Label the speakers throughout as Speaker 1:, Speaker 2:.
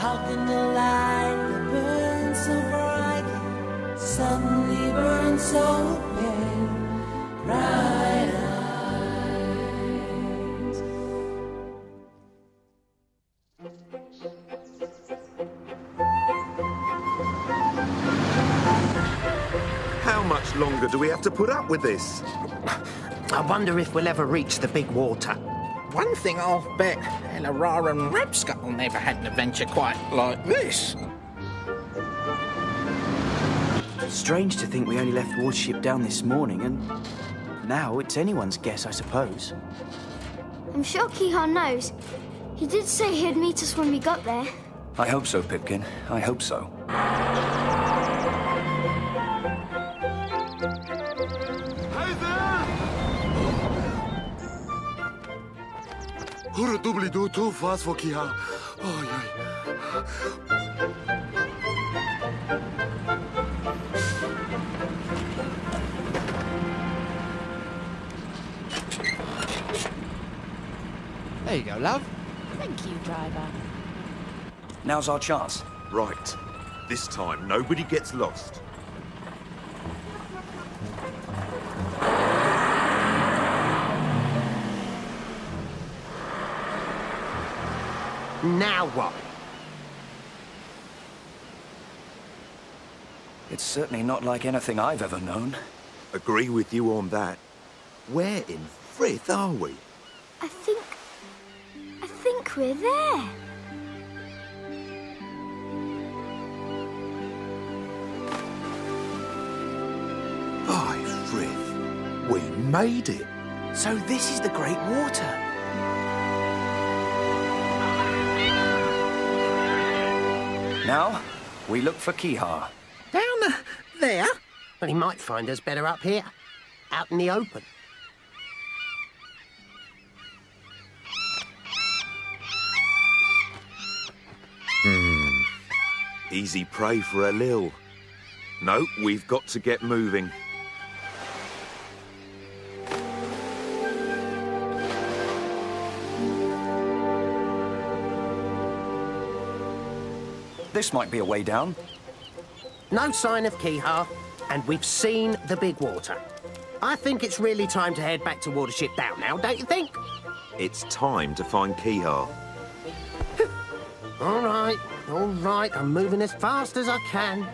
Speaker 1: How can the light that burns so bright suddenly burn so pale? Bright eyes.
Speaker 2: How much longer do we have to put up with this?
Speaker 3: I wonder if we'll ever reach the big water.
Speaker 4: One thing I'll bet El-ahrairah and Rabscuttle never had an adventure quite like this.
Speaker 5: Strange to think we only left Watership Down this morning, and now it's anyone's guess, I suppose.
Speaker 6: I'm sure Kehaar knows. He did say he'd meet us when we got there.
Speaker 7: I hope so, Pipkin. I hope so.
Speaker 8: Hura dubli do too fast for Kehaar. Oh, yeah.
Speaker 9: There you go, love.
Speaker 10: Thank you, driver.
Speaker 7: Now's our chance.
Speaker 2: Right. This time, nobody gets lost.
Speaker 3: Now what?
Speaker 7: It's certainly not like anything I've ever known.
Speaker 2: Agree with you on that. Where in Frith are we?
Speaker 6: I think. I think we're there.
Speaker 2: By Frith, we made it.
Speaker 5: So this is the Great Water.
Speaker 7: Now, we look for Kehaar.
Speaker 4: Down uh, there?
Speaker 3: Well, he might find us better up here, out in the open. Hmm.
Speaker 2: Easy prey for elil. No, we've got to get moving.
Speaker 7: This might be a way down.
Speaker 3: No sign of Kehaar, and we've seen the big water. I think it's really time to head back to Watership Down now, don't you think?
Speaker 2: It's time to find Kehaar.
Speaker 3: All right, all right, I'm moving as fast as I can.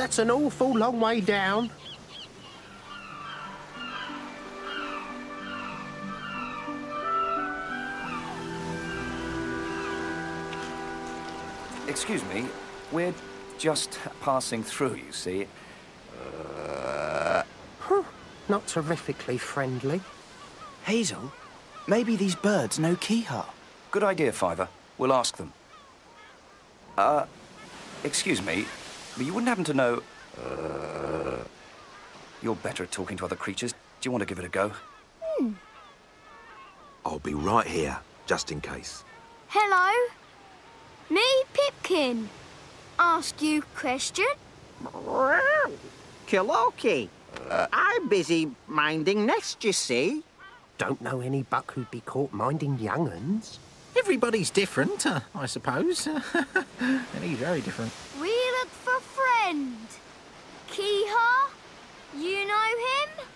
Speaker 3: That's an awful long way down.
Speaker 7: Excuse me, we're just passing through, you see.
Speaker 3: Not terrifically friendly.
Speaker 5: Hazel, maybe these birds know Kehaar.
Speaker 7: Good idea, Fiver. We'll ask them. Uh, excuse me, but you wouldn't happen to know... Uh, you're better at talking to other creatures. Do you want to give it a go?
Speaker 2: I'll be right here, just in case.
Speaker 6: Hello? Me, Pipkin. Ask you question?
Speaker 4: Kaloki. I'm busy minding nests, you see.
Speaker 3: Don't know any buck who'd be caught minding young uns.
Speaker 4: Everybody's different, uh, I suppose. and he's very different.
Speaker 6: We look for friend. Kehaar? You know him?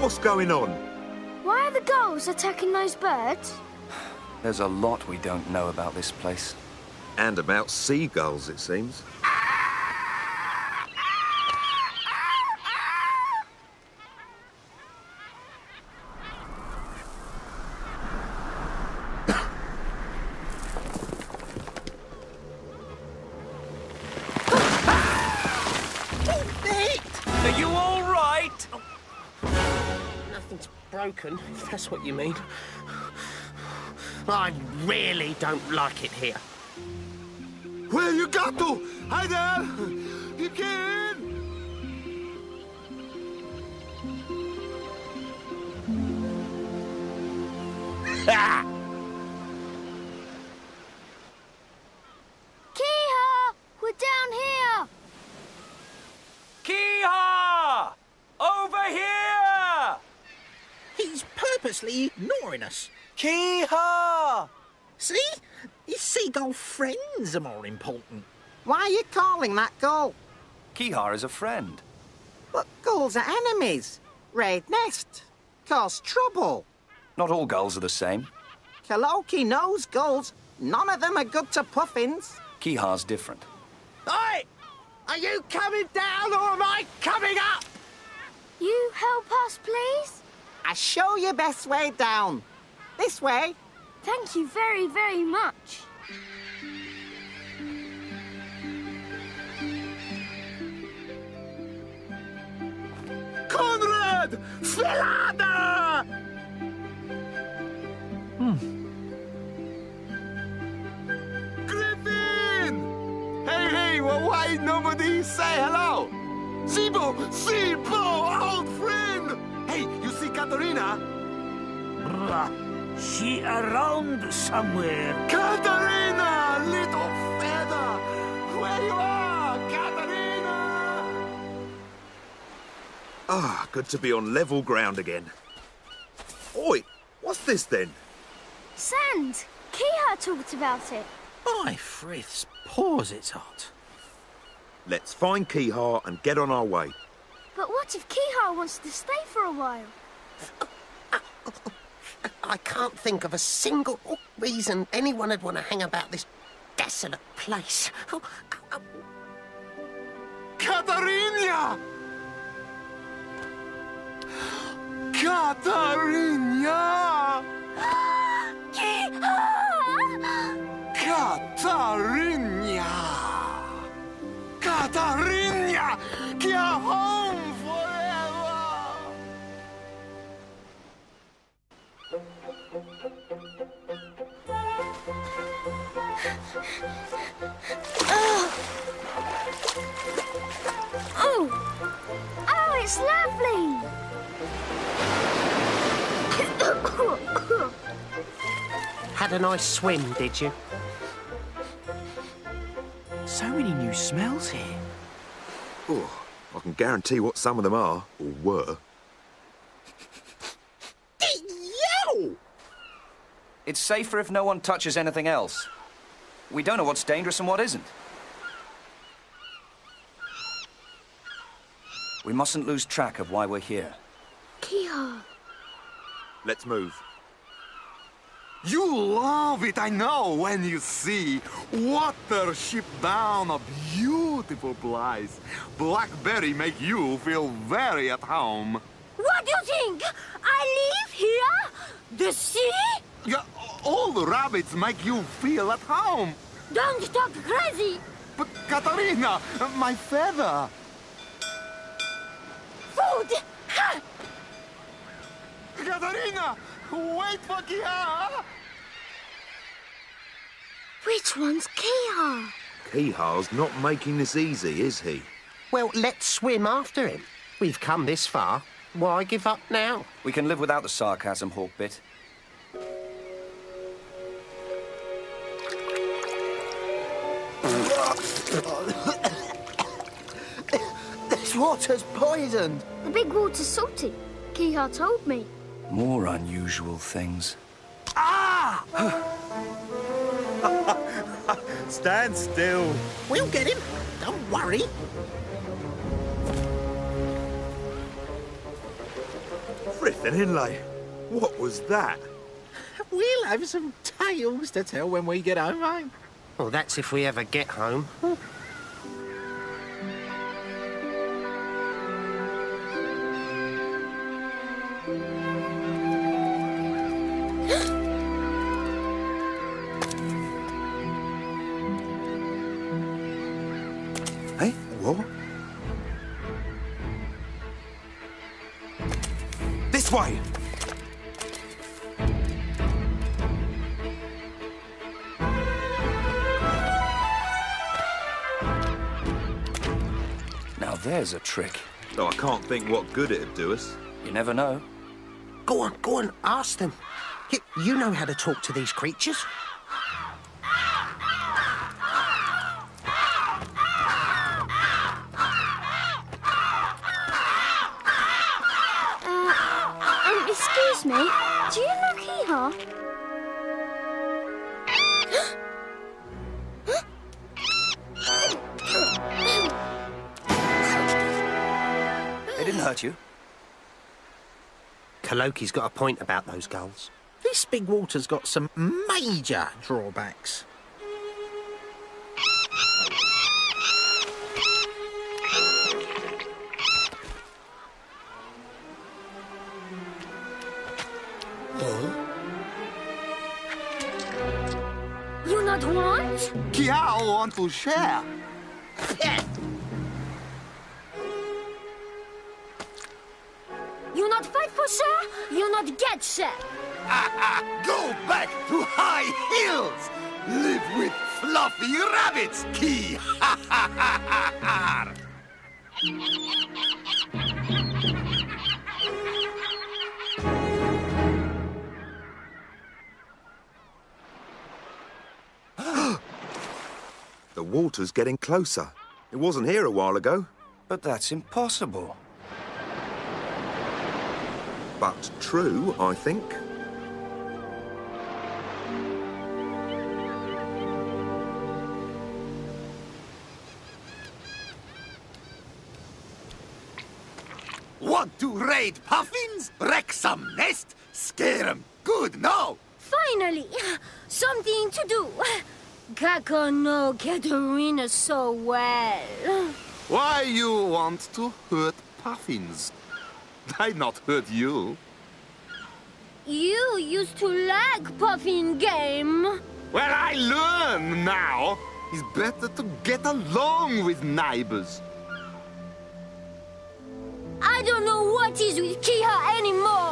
Speaker 2: What's going on?
Speaker 6: Why are the gulls attacking those birds?
Speaker 7: There's a lot we don't know about this place.
Speaker 2: And about seagulls, it seems.
Speaker 3: Broken, if that's what you mean. I really don't like it here.
Speaker 8: Where you got to? Hi there! You can!
Speaker 6: Kehaar! We're down here!
Speaker 7: Kehaar! Over here!
Speaker 4: He's purposely ignoring us.
Speaker 5: Kehaar!
Speaker 4: See? His seagull friends are more important.
Speaker 3: Why are you calling that gull?
Speaker 7: Kehaar is a friend.
Speaker 3: But gulls are enemies. Raid nest. Cause trouble.
Speaker 7: Not all gulls are the same.
Speaker 3: Kaloki knows gulls. None of them are good to puffins.
Speaker 7: Kehaar's different.
Speaker 3: Oi! Are you coming down or am I coming up?
Speaker 6: You help us, please?
Speaker 3: I show you best way down. This way.
Speaker 6: Thank you very, very much.
Speaker 8: Conrad! Filada! Hmm. Griffin! Hey, hey, well, why nobody say hello? Sibo! Sibo, old friend! Hey, you see Katerina?
Speaker 10: She around somewhere.
Speaker 8: Katerina, little feather! Where you are, Katerina?
Speaker 2: Ah, good to be on level ground again. Oi, what's this then?
Speaker 6: Sand! Kehaar talked about it.
Speaker 4: My Frith's paws it's hot.
Speaker 2: Let's find Kehaar and get on our way.
Speaker 6: But what if Kehaar wants to stay for a while?
Speaker 3: I can't think of a single reason anyone would want to hang about this desolate place.
Speaker 8: Katarina! Katarina! Katarina! Katarina! Get Oh!
Speaker 6: Oh, Oh, it's lovely!
Speaker 3: Had a nice swim, did you?
Speaker 5: So many new smells here.
Speaker 2: Oh, I can guarantee what some of them are, or were.
Speaker 4: Yo!
Speaker 7: It's safer if no one touches anything else. We don't know what's dangerous and what isn't. We mustn't lose track of why we're here.
Speaker 6: Kehaar.
Speaker 2: Let's move.
Speaker 8: You love it, I know, when you see water ship down a beautiful place. Blackberry make you feel very at home.
Speaker 6: What do you think? I live here? The sea?
Speaker 8: Yeah, all the rabbits make you feel at home.
Speaker 6: Don't talk crazy!
Speaker 8: But Katarina, my feather.
Speaker 6: Food! Ha!
Speaker 8: Katarina, wait for Kehaar.
Speaker 6: Which one's Kehaar?
Speaker 2: Kehaar's not making this easy, is he?
Speaker 3: Well, let's swim after him. We've come this far. Why give up now?
Speaker 7: We can live without the sarcasm, Hawkbit.
Speaker 3: Water's poisoned.
Speaker 6: The big water's salty. Kehaar told me.
Speaker 7: More unusual things. Ah!
Speaker 8: Stand still.
Speaker 4: We'll get him. Don't worry.
Speaker 2: Frith and Inlé. What was that?
Speaker 4: We'll have some tales to tell when we get home, eh?
Speaker 3: Well, that's if we ever get home.
Speaker 2: Think what good it'd do us.
Speaker 7: You never know.
Speaker 3: Go on, go on, ask them. You, you know how to talk to these creatures.
Speaker 6: Um, excuse me. Do you know Kehaar?
Speaker 7: They didn't you.
Speaker 3: Kaloki's got a point about those gulls.
Speaker 4: This big water's got some major drawbacks.
Speaker 6: You not want?
Speaker 8: Kehaar want to share.
Speaker 6: Not fight for sir? You not get sir.
Speaker 8: Go back to high hills. Live with fluffy rabbits, Ki.
Speaker 2: The water's getting closer. It wasn't here a while ago.
Speaker 7: But that's impossible.
Speaker 2: But true, I think.
Speaker 8: Want to raid puffins? Wreck some nest? Scare 'em. Good, no?
Speaker 6: Finally, something to do. Kako know Katerina so well.
Speaker 8: Why you want to hurt puffins? I not hurt you.
Speaker 6: You used to like puffin game.
Speaker 8: Well, I learn now. It's better to get along with neighbors.
Speaker 6: I don't know what is with Kehaar anymore.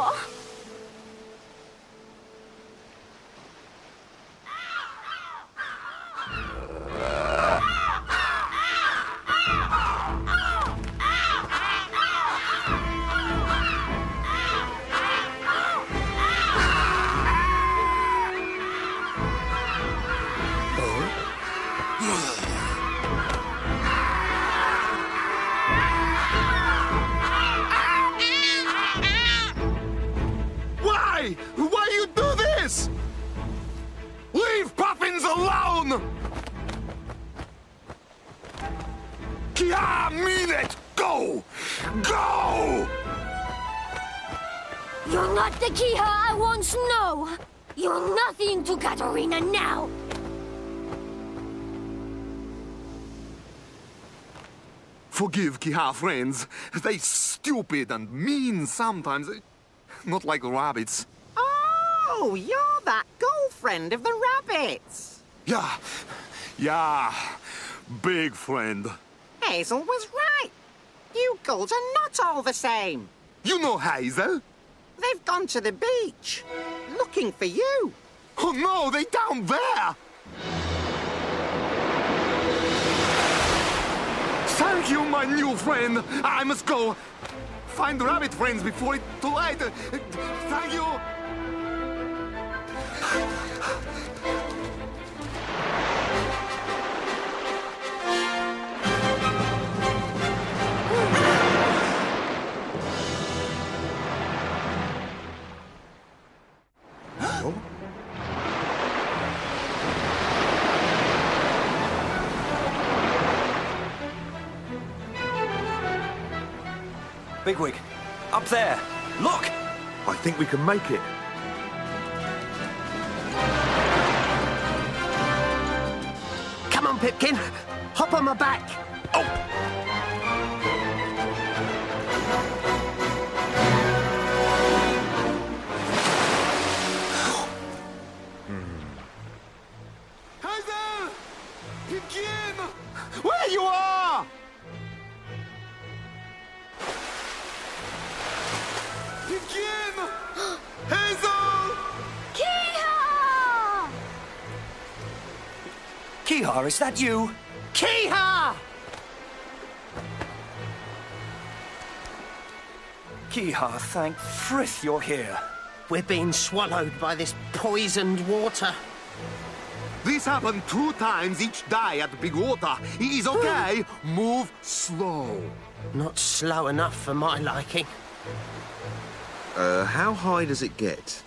Speaker 6: Nothing to Katarina now.
Speaker 8: Forgive Kehaar friends. They stupid and mean sometimes. Not like rabbits.
Speaker 11: Oh, you're that girlfriend of the rabbits.
Speaker 8: Yeah, yeah, big friend.
Speaker 11: Hazel was right. You gulls are not all the same.
Speaker 8: You know Hazel?
Speaker 11: They've gone to the beach, looking for you.
Speaker 8: Oh no, they down there! Thank you, my new friend. I must go. Find rabbit friends before it's too late. Thank you.
Speaker 7: Bigwig, up there. Look!
Speaker 2: I think we can make it.
Speaker 3: Come on, Pipkin. Hop on my back.
Speaker 7: Kehaar, is that you?
Speaker 3: Kehaar!
Speaker 7: Kehaar, thank Frith you're here.
Speaker 3: We're being swallowed by this poisoned water.
Speaker 8: This happened two times each day at Big Water. It is okay. Move slow.
Speaker 3: Not slow enough for my liking.
Speaker 2: Uh, how high does it get?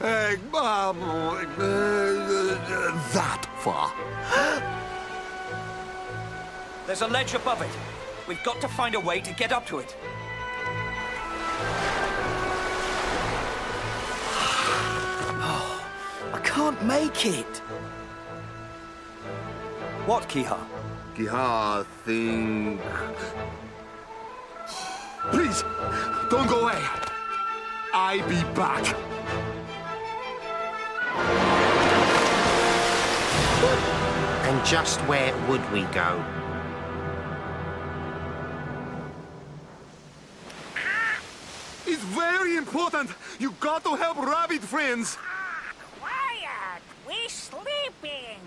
Speaker 8: Uh, that far.
Speaker 7: There's a ledge above it. We've got to find a way to get up to it.
Speaker 5: I can't make it.
Speaker 7: What, Kehaar?
Speaker 8: Kehaar, think. Please, don't go away. I'll be back.
Speaker 3: And just where would we go?
Speaker 8: It's very important. You got to help rabbit friends.
Speaker 10: Quiet! We're sleeping!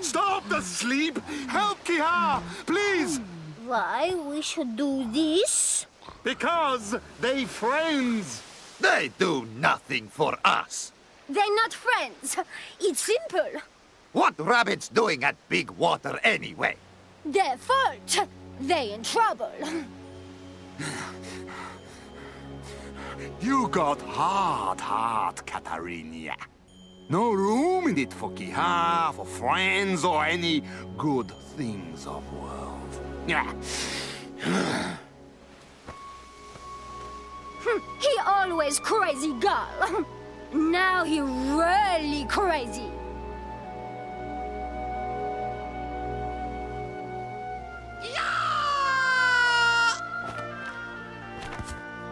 Speaker 8: Stop the sleep. Help Kehaar, please.
Speaker 6: Why we should do this?
Speaker 8: Because they friends.
Speaker 12: They do nothing for us.
Speaker 6: They're not friends. It's simple.
Speaker 12: What rabbits doing at Big Water anyway?
Speaker 6: Their fault. They in trouble.
Speaker 8: You got hard heart, Katarina. No room in it for Kehaar, for friends, or any good things of world.
Speaker 6: Always crazy girl. now he really crazy.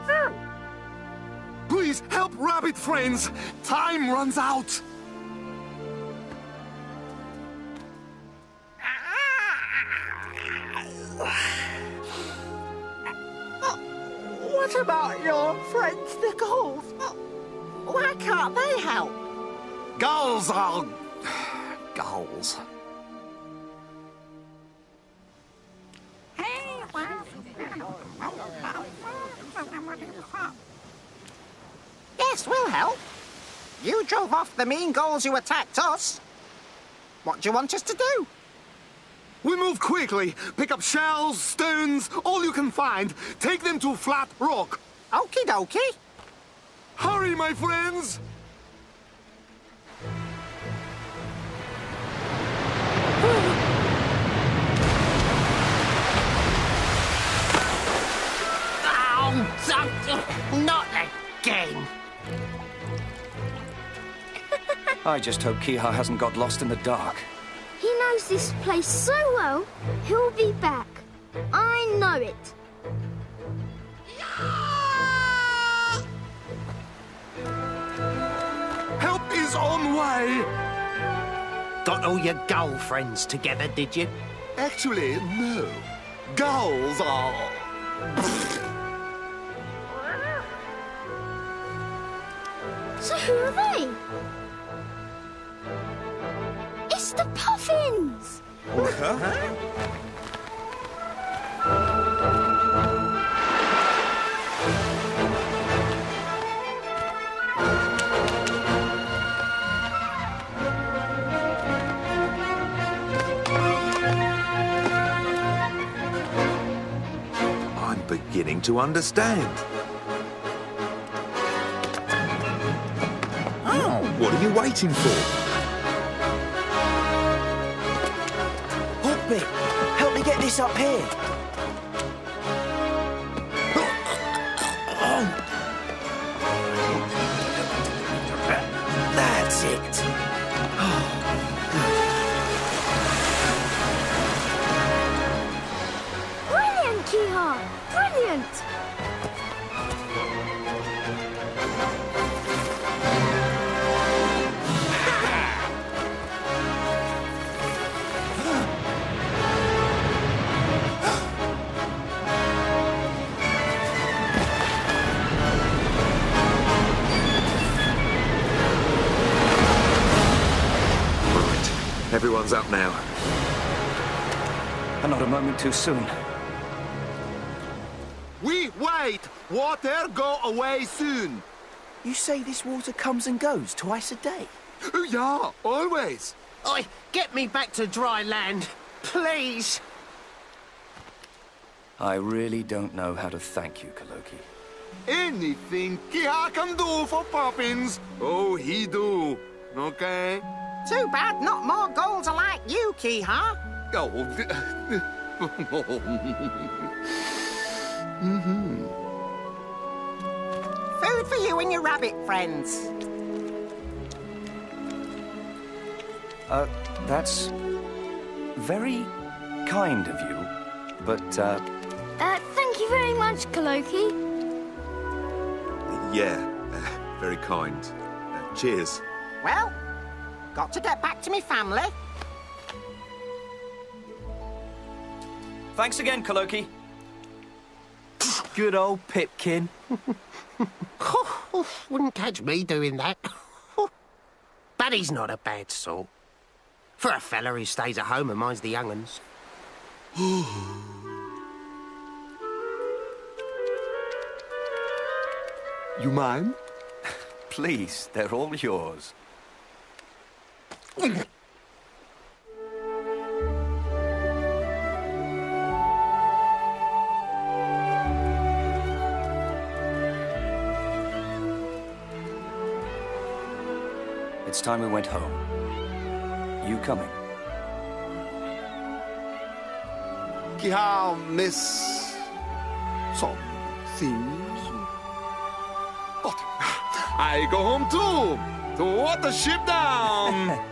Speaker 6: Hmm.
Speaker 8: Please help rabbit friends. Time runs out.
Speaker 11: About your friends, the gulls? Why can't they help?
Speaker 8: Gulls are... gulls.
Speaker 11: Yes, we'll help. You drove off the mean gulls who attacked us. What do you want us to do?
Speaker 8: We move quickly. Pick up shells, stones, all you can find. Take them to Flat Rock.
Speaker 11: Okie dokie.
Speaker 8: Hurry, my friends!
Speaker 3: Oh, not again.
Speaker 7: I just hope Kehaar hasn't got lost in the dark.
Speaker 6: He knows this place so well, he'll be back. I know it.
Speaker 8: Help is on way!
Speaker 3: Got all your gull friends together, did you?
Speaker 8: Actually, no. Gulls are...
Speaker 6: So who are they?
Speaker 2: Beginning to understand. Oh, what are you waiting for?
Speaker 5: This up here.
Speaker 2: Right, up now.
Speaker 7: And not a moment too soon.
Speaker 8: We wait! Water go away soon!
Speaker 5: You say this water comes and goes twice a day?
Speaker 8: Oh, yeah, always.
Speaker 3: Oi, get me back to dry land, please.
Speaker 7: I really don't know how to thank you, Kaloki.
Speaker 8: Anything Kehaar can do for Poppins, oh, he do. Okay?
Speaker 11: Too bad not more goals are like you, Kehaar.
Speaker 8: Oh,
Speaker 11: mm-hmm. Food for you and your rabbit friends.
Speaker 7: Uh, that's very kind of you, but, uh...
Speaker 6: Uh, thank you very much, Kaloki.
Speaker 2: Yeah, uh, very kind. Uh, cheers.
Speaker 11: Well, got to get back to me family.
Speaker 7: Thanks again, Kaloki.
Speaker 5: Good old Pipkin.
Speaker 3: Wouldn't catch me doing that. but he's not a bad sort. For a fella who stays at home and minds the young uns.
Speaker 8: you mind?
Speaker 7: Please, they're all yours. It's time we went home. You coming?
Speaker 8: Kehaar miss some things. But I go home too to Watership Down.